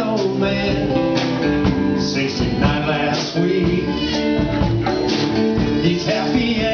old man, 69 last week. He's happy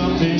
someday